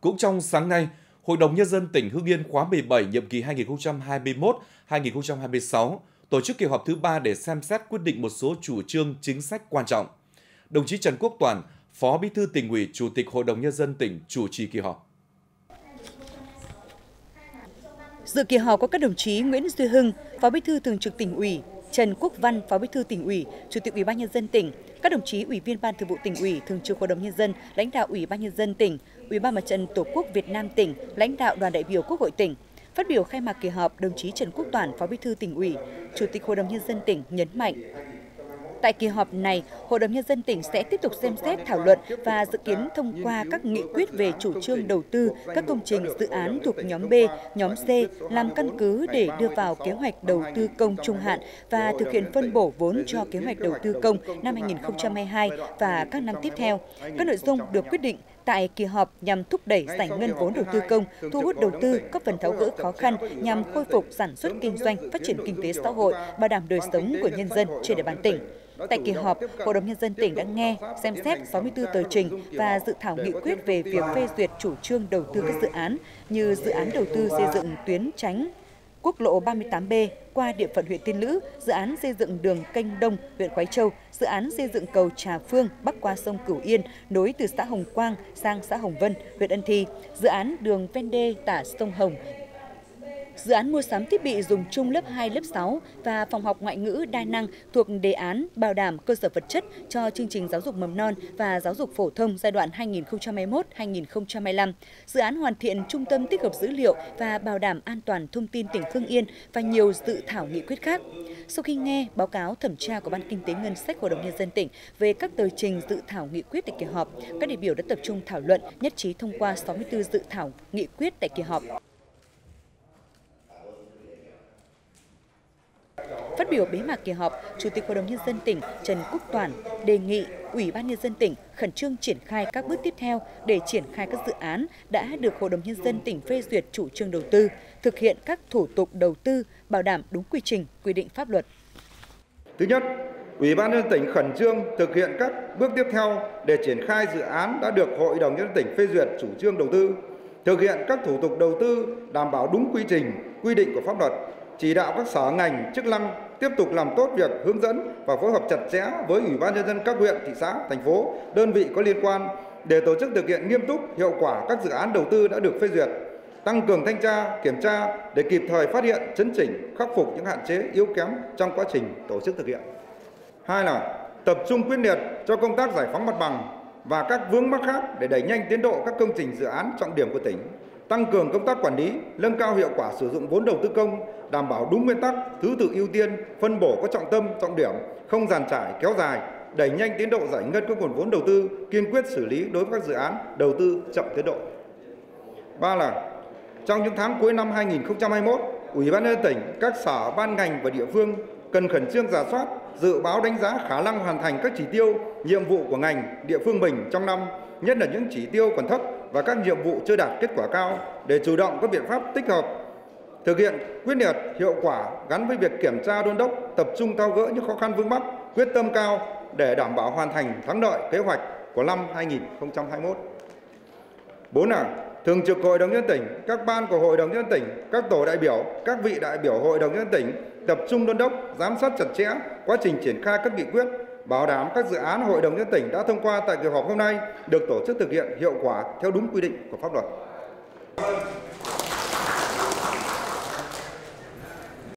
Cũng trong sáng nay, Hội đồng Nhân dân tỉnh Hưng Yên khóa 17 nhiệm kỳ 2021-2026 tổ chức kỳ họp thứ 3 để xem xét quyết định một số chủ trương chính sách quan trọng. Đồng chí Trần Quốc Toàn, Phó Bí thư tỉnh ủy, Chủ tịch Hội đồng Nhân dân tỉnh chủ trì kỳ họp. Dự kỳ họp có các đồng chí Nguyễn Duy Hưng, Phó Bí thư Thường trực tỉnh ủy, Trần Quốc Văn, Phó Bí thư tỉnh ủy, Chủ tịch Ủy ban nhân dân tỉnh, các đồng chí Ủy viên Ban Thường vụ tỉnh ủy, Thường trực Hội đồng nhân dân, lãnh đạo Ủy ban nhân dân tỉnh, Ủy ban Mặt trận Tổ quốc Việt Nam tỉnh, lãnh đạo đoàn đại biểu Quốc hội tỉnh. Phát biểu khai mạc kỳ họp, đồng chí Trần Quốc Toản, Phó Bí thư tỉnh ủy, Chủ tịch Hội đồng nhân dân tỉnh nhấn mạnh Tại kỳ họp này, Hội đồng Nhân dân tỉnh sẽ tiếp tục xem xét thảo luận và dự kiến thông qua các nghị quyết về chủ trương đầu tư các công trình dự án thuộc nhóm B, nhóm C làm căn cứ để đưa vào kế hoạch đầu tư công trung hạn và thực hiện phân bổ vốn cho kế hoạch đầu tư công năm 2022 và các năm tiếp theo. Các nội dung được quyết định tại kỳ họp nhằm thúc đẩy giải ngân vốn đầu tư công, thu hút đầu tư, góp phần tháo gỡ khó khăn nhằm khôi phục sản xuất kinh doanh, phát triển kinh tế xã hội, bảo đảm đời sống của nhân dân trên địa bàn tỉnh. Tại kỳ họp, Hội đồng Nhân dân tỉnh đã nghe, xem xét 64 tờ trình và dự thảo nghị quyết về việc phê duyệt chủ trương đầu tư các dự án như dự án đầu tư xây dựng tuyến tránh quốc lộ 38B qua địa phận huyện Tiên Lữ, dự án xây dựng đường kênh Đông, huyện Quái Châu, dự án xây dựng cầu Trà Phương bắc qua sông Cửu Yên nối từ xã Hồng Quang sang xã Hồng Vân, huyện Ân Thi, dự án đường ven đê tả sông Hồng, Dự án mua sắm thiết bị dùng chung lớp 2, lớp 6 và phòng học ngoại ngữ đa năng thuộc đề án bảo đảm cơ sở vật chất cho chương trình giáo dục mầm non và giáo dục phổ thông giai đoạn 2021-2025. Dự án hoàn thiện trung tâm tích hợp dữ liệu và bảo đảm an toàn thông tin tỉnh Hưng Yên và nhiều dự thảo nghị quyết khác. Sau khi nghe báo cáo thẩm tra của Ban Kinh tế Ngân sách Hội đồng Nhân dân tỉnh về các tờ trình dự thảo nghị quyết tại kỳ họp, các đại biểu đã tập trung thảo luận, nhất trí thông qua 64 dự thảo nghị quyết tại kỳ họp. Biểu bế mạc kỳ họp, Chủ tịch Hội đồng Nhân dân tỉnh Trần Quốc Toản đề nghị Ủy ban Nhân dân tỉnh khẩn trương triển khai các bước tiếp theo để triển khai các dự án đã được Hội đồng Nhân dân tỉnh phê duyệt chủ trương đầu tư, thực hiện các thủ tục đầu tư, bảo đảm đúng quy trình, quy định pháp luật. Thứ nhất, Ủy ban nhân dân tỉnh khẩn trương thực hiện các bước tiếp theo để triển khai dự án đã được Hội đồng nhân dân tỉnh phê duyệt chủ trương đầu tư, thực hiện các thủ tục đầu tư đảm bảo đúng quy trình, quy định của pháp luật, chỉ đạo các sở ngành chức năng tiếp tục làm tốt việc hướng dẫn và phối hợp chặt chẽ với Ủy ban nhân dân các huyện, thị xã, thành phố, đơn vị có liên quan để tổ chức thực hiện nghiêm túc, hiệu quả các dự án đầu tư đã được phê duyệt, tăng cường thanh tra, kiểm tra để kịp thời phát hiện, chấn chỉnh, khắc phục những hạn chế yếu kém trong quá trình tổ chức thực hiện. Hai là tập trung quyết liệt cho công tác giải phóng mặt bằng và các vướng mắc khác để đẩy nhanh tiến độ các công trình dự án trọng điểm của tỉnh, tăng cường công tác quản lý, nâng cao hiệu quả sử dụng vốn đầu tư công, đảm bảo đúng nguyên tắc, thứ tự ưu tiên, phân bổ có trọng tâm, trọng điểm, không giàn trải, kéo dài, đẩy nhanh tiến độ giải ngân các nguồn vốn đầu tư, kiên quyết xử lý đối với các dự án đầu tư chậm tiến độ. Ba là trong những tháng cuối năm 2021, Ủy ban nhân dân tỉnh, các sở, ban ngành và địa phương cần khẩn trương giả soát, dự báo đánh giá khả năng hoàn thành các chỉ tiêu, nhiệm vụ của ngành, địa phương mình trong năm, nhất là những chỉ tiêu còn thấp và các nhiệm vụ chưa đạt kết quả cao để chủ động các biện pháp tích hợp thực hiện quyết liệt hiệu quả gắn với việc kiểm tra đôn đốc tập trung thao gỡ những khó khăn vướng mắc quyết tâm cao để đảm bảo hoàn thành thắng lợi kế hoạch của năm 2021. Bốn là Thường trực Hội đồng nhân tỉnh, các ban của Hội đồng nhân tỉnh, các tổ đại biểu, các vị đại biểu Hội đồng nhân tỉnh tập trung đôn đốc, giám sát chặt chẽ quá trình triển khai các nghị quyết, bảo đảm các dự án Hội đồng nhân tỉnh đã thông qua tại kỳ họp hôm nay được tổ chức thực hiện hiệu quả theo đúng quy định của pháp luật.